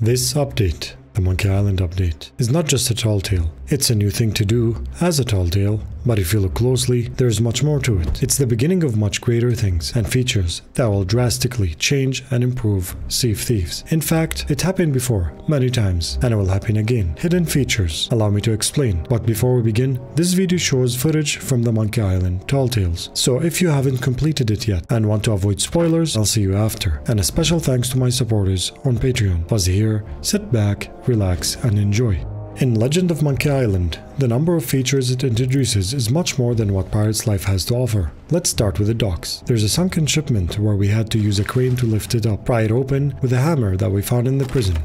This update, the Monkey Island update, is not just a tall tale. It's a new thing to do as a tall tale, but if you look closely, there's much more to it. It's the beginning of much greater things and features that will drastically change and improve Sea of Thieves. In fact, it happened before, many times, and it will happen again. Hidden features. Allow me to explain. But before we begin, this video shows footage from the Monkey Island Tall Tales. So if you haven't completed it yet and want to avoid spoilers, I'll see you after. And a special thanks to my supporters on Patreon. Phuzzy here, sit back, relax, and enjoy. In Legend of Monkey Island, the number of features it introduces is much more than what Pirate's Life has to offer. Let's start with the docks. There's a sunken shipment where we had to use a crane to lift it up, pry it open with a hammer that we found in the prison,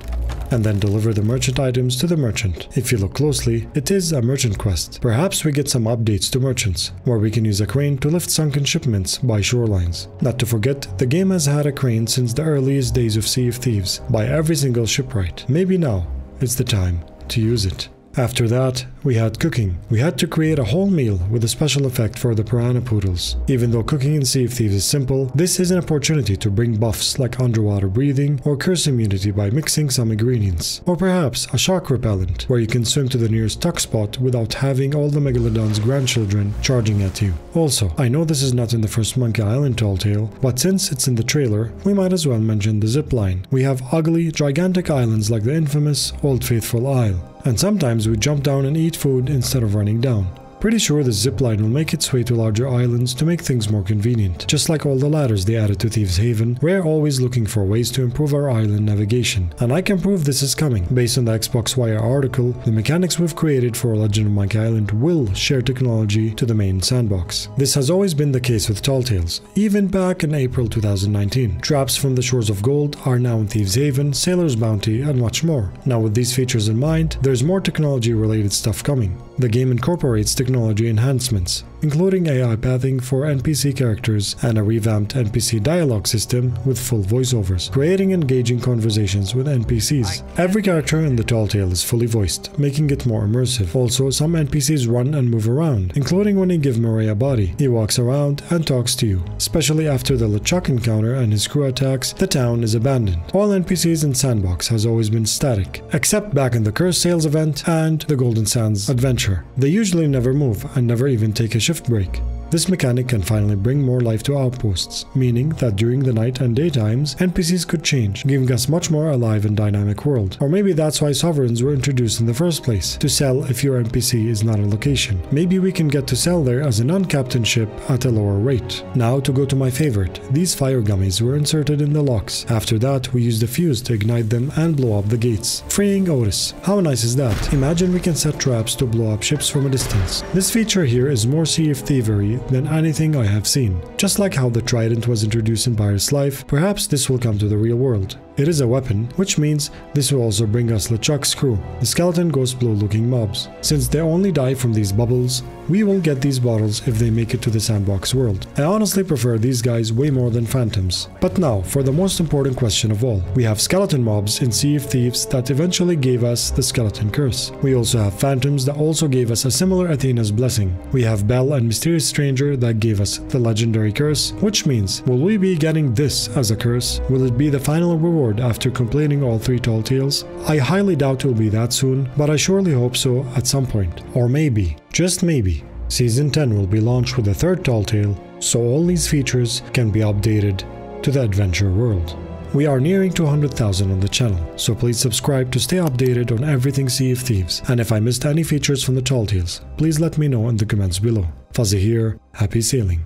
and then deliver the merchant items to the merchant. If you look closely, it is a merchant quest. Perhaps we get some updates to merchants, where we can use a crane to lift sunken shipments by shorelines. Not to forget, the game has had a crane since the earliest days of Sea of Thieves, by every single shipwright. Maybe now, it's the time to use it. After that, we had cooking. We had to create a whole meal with a special effect for the piranha poodles. Even though cooking in Sea of Thieves is simple, this is an opportunity to bring buffs like underwater breathing or curse immunity by mixing some ingredients. Or perhaps a shark repellent, where you can swim to the nearest tuck spot without having all the Megalodon's grandchildren charging at you. Also, I know this is not in the first Monkey Island tall tale, but since it's in the trailer, we might as well mention the zip line. We have ugly, gigantic islands like the infamous Old Faithful Isle and sometimes we jump down and eat food instead of running down. Pretty sure the zipline will make its way to larger islands to make things more convenient. Just like all the ladders they added to Thieves Haven, we're always looking for ways to improve our island navigation. And I can prove this is coming. Based on the Xbox Wire article, the mechanics we've created for Legend of Monkey Island will share technology to the main sandbox. This has always been the case with Tall Tales, even back in April 2019. Traps from the Shores of Gold are now in Thieves Haven, Sailor's Bounty, and much more. Now with these features in mind, there's more technology related stuff coming. The game incorporates technology enhancements, including AI pathing for NPC characters and a revamped NPC dialogue system with full voiceovers, creating engaging conversations with NPCs. Every character in the Tall Tale is fully voiced, making it more immersive. Also, some NPCs run and move around, including when you give Murray a body. He walks around and talks to you. Especially after the LeChuck encounter and his crew attacks, the town is abandoned. All NPCs in Sandbox has always been static, except back in the Cursed Sails event and the Golden Sands adventure. They usually never move and never even take a shift break. This mechanic can finally bring more life to outposts, meaning that during the night and daytimes, NPCs could change, giving us much more alive and dynamic world. Or maybe that's why sovereigns were introduced in the first place, to sell if your NPC is not a location. Maybe we can get to sell there as a non-captain ship at a lower rate. Now to go to my favorite, these fire gummies were inserted in the locks. After that, we used a fuse to ignite them and blow up the gates, freeing Otis. How nice is that? Imagine we can set traps to blow up ships from a distance. This feature here is more Sea of Thievery than anything I have seen. Just like how the trident was introduced in Pirate's Life, perhaps this will come to the real world. It is a weapon, which means this will also bring us LeChuck's crew, the skeleton ghost blue looking mobs. Since they only die from these bubbles, we won't get these bottles if they make it to the sandbox world. I honestly prefer these guys way more than phantoms. But now, for the most important question of all. We have skeleton mobs in Sea of Thieves that eventually gave us the skeleton curse. We also have phantoms that also gave us a similar Athena's blessing. We have Belle and Mysterious Stranger that gave us the legendary curse, which means, will we be getting this as a curse? Will it be the final reward after completing all three tall tales? I highly doubt it will be that soon, but I surely hope so at some point. Or maybe, just maybe, Season 10 will be launched with a third tall tale, so all these features can be updated to the adventure world. We are nearing 200,000 on the channel, so please subscribe to stay updated on everything Sea of Thieves, and if I missed any features from the Tall Tales, please let me know in the comments below. Phuzzy here, happy sailing.